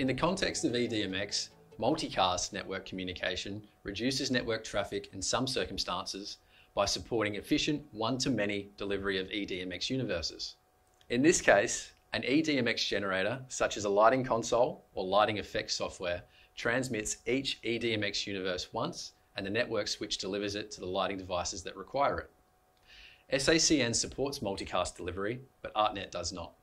In the context of eDMX, multicast network communication reduces network traffic in some circumstances by supporting efficient one-to-many delivery of eDMX universes. In this case, an eDMX generator, such as a lighting console or lighting effects software, transmits each eDMX universe once and the network switch delivers it to the lighting devices that require it. SACN supports multicast delivery, but ArtNet does not.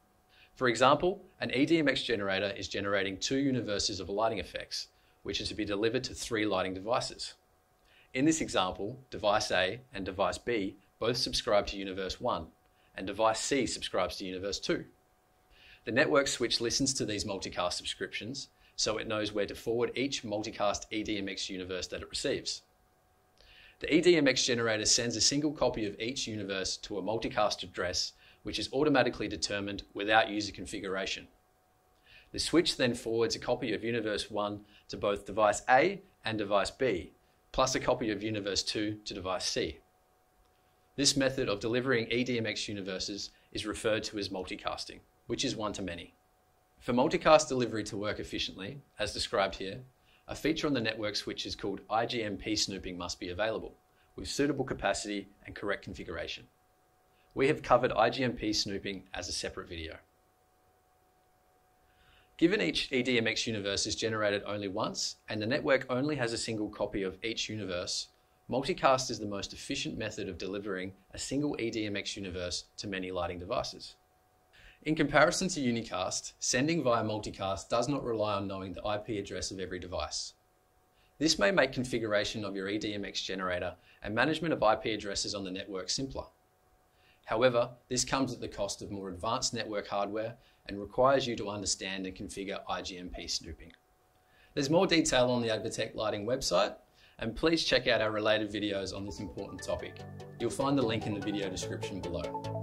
For example, an eDMX generator is generating two universes of lighting effects, which are to be delivered to three lighting devices. In this example, device A and device B both subscribe to universe 1, and device C subscribes to universe 2. The network switch listens to these multicast subscriptions, so it knows where to forward each multicast eDMX universe that it receives. The eDMX generator sends a single copy of each universe to a multicast address, which is automatically determined without user configuration. The switch then forwards a copy of universe 1 to both device A and device B, plus a copy of universe 2 to device C. This method of delivering eDMX universes is referred to as multicasting which is one to many. For multicast delivery to work efficiently, as described here, a feature on the network switch is called IGMP snooping must be available, with suitable capacity and correct configuration. We have covered IGMP snooping as a separate video. Given each eDMX universe is generated only once, and the network only has a single copy of each universe, multicast is the most efficient method of delivering a single eDMX universe to many lighting devices. In comparison to unicast, sending via multicast does not rely on knowing the IP address of every device. This may make configuration of your eDMX generator and management of IP addresses on the network simpler. However, this comes at the cost of more advanced network hardware and requires you to understand and configure IGMP snooping. There's more detail on the Advatek Lighting website, and please check out our related videos on this important topic. You'll find the link in the video description below.